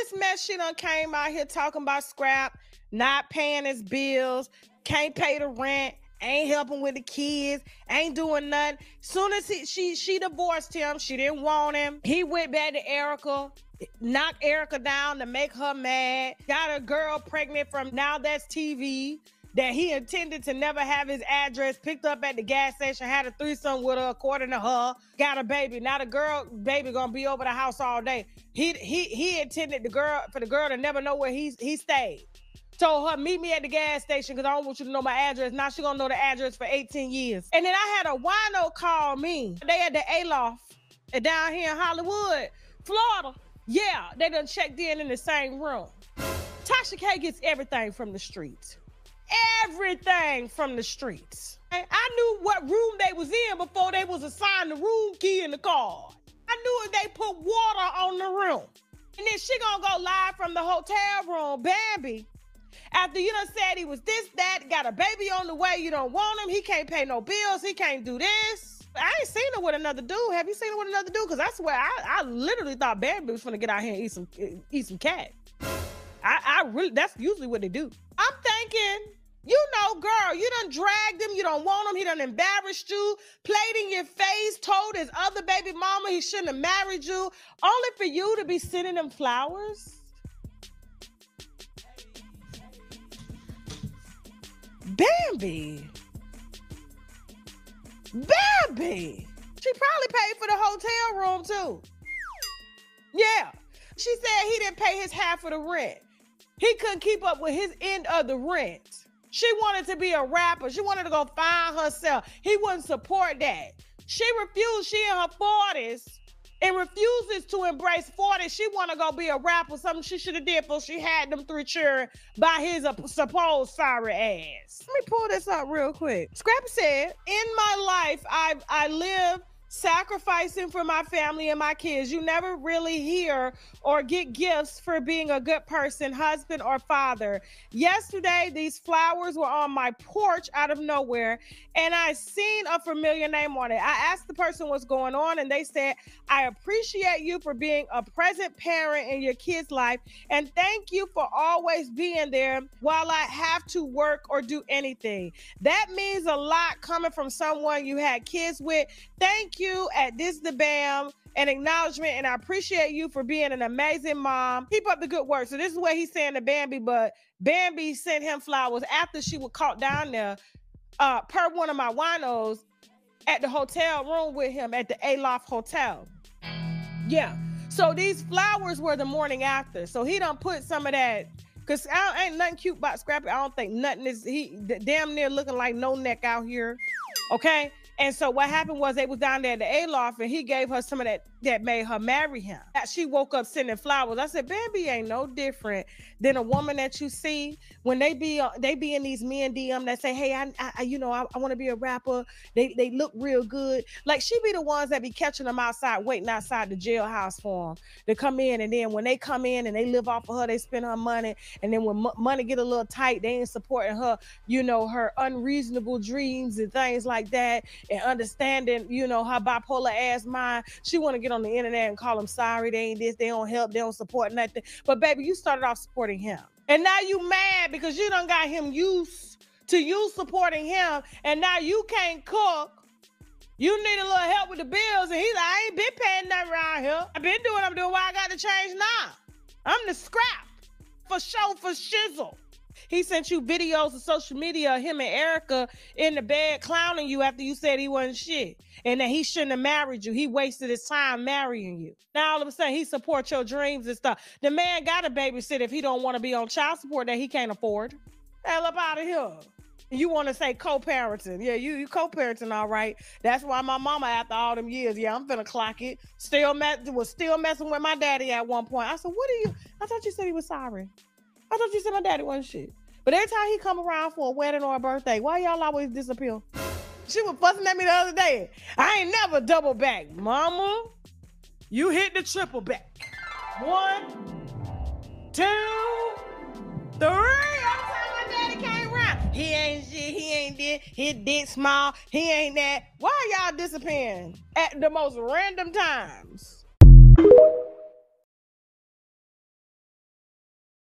this mess she done came out here talking about scrap, not paying his bills, can't pay the rent, ain't helping with the kids, ain't doing nothing. Soon as he, she she divorced him, she didn't want him. He went back to Erica, knocked Erica down to make her mad. Got a girl pregnant from Now That's TV that he intended to never have his address picked up at the gas station, had a threesome with her, according to her, got a baby. Now the girl baby gonna be over the house all day. He he he intended the girl for the girl to never know where he he stayed. Told her, meet me at the gas station because I don't want you to know my address. Now she gonna know the address for 18 years. And then I had a wino call me. They at the Aloft down here in Hollywood, Florida. Yeah, they done checked in in the same room. Tasha K gets everything from the streets. Everything from the streets. I knew what room they was in before they was assigned the room key in the card. I knew if they put water on the room. And then she gonna go live from the hotel room, Bambi, after you done said he was this, that, got a baby on the way, you don't want him, he can't pay no bills, he can't do this. I ain't seen her with another dude. Have you seen her with another dude? Because I swear, I, I literally thought Bambi was gonna get out here and eat some eat some cat. I, I really that's usually what they do. I'm thinking, you know, girl, you done dragged him, you don't want him, he done embarrassed you, played in your face, told his other baby mama he shouldn't have married you, only for you to be sending him flowers. Bambi. Bambi. She probably paid for the hotel room too. Yeah. She said he didn't pay his half of the rent. He couldn't keep up with his end of the rent. She wanted to be a rapper. She wanted to go find herself. He wouldn't support that. She refused. She in her 40s and refuses to embrace 40. She want to go be a rapper, something she should have did before she had them three children by his uh, supposed sorry ass. Let me pull this up real quick. Scrappy said, in my life, I I live sacrificing for my family and my kids. You never really hear or get gifts for being a good person, husband or father. Yesterday, these flowers were on my porch out of nowhere, and I seen a familiar name on it. I asked the person what's going on, and they said, I appreciate you for being a present parent in your kid's life, and thank you for always being there while I have to work or do anything. That means a lot coming from someone you had kids with. Thank you at this the BAM an acknowledgement, and I appreciate you for being an amazing mom. Keep up the good work. So this is what he's saying to Bambi, but Bambi sent him flowers after she was caught down there, uh, per one of my winos at the hotel room with him at the Aloft Hotel. Yeah. So these flowers were the morning after. So he done put some of that Cause I ain't nothing cute about Scrappy. I don't think nothing is he damn near looking like no neck out here. Okay. And so what happened was they was down there at the Aloft and he gave her some of that that made her marry him. She woke up sending flowers. I said, "Baby, ain't no different than a woman that you see when they be uh, they be in these men DM that say, "Hey, I, I you know I, I want to be a rapper." They they look real good. Like she be the ones that be catching them outside, waiting outside the jailhouse for them to come in, and then when they come in and they live off of her, they spend her money, and then when m- money get a little tight, they ain't supporting her. You know her unreasonable dreams and things like that, and understanding you know her bipolar ass mind. She want to get get on the internet and call them sorry, they ain't this, they don't help, they don't support nothing. But baby, you started off supporting him. And now you mad because you don't got him used to you supporting him. And now you can't cook. You need a little help with the bills. And he's like, I ain't been paying nothing around here. I've been doing what I'm doing. Why I got to change now? I'm the scrap for show for shizzle. He sent you videos of social media of him and Erica in the bed clowning you after you said he wasn't shit and that he shouldn't have married you. He wasted his time marrying you. Now all of a sudden he supports your dreams and stuff. The man got a babysit if he don't want to be on child support that he can't afford. Hell up out of here. You want to say co-parenting. Yeah, you you co-parenting, all right. That's why my mama, after all them years, yeah, I'm finna clock it. Still mess was still messing with my daddy at one point. I said, What are you? I thought you said he was sorry. I thought you said my daddy wasn't shit. But every time he come around for a wedding or a birthday, why y'all always disappear? She was fussing at me the other day. I ain't never double back. Mama, you hit the triple back. One, two, three. Every time my daddy came around, he ain't shit, he ain't this, his dick small, he ain't that. Why y'all disappearing at the most random times?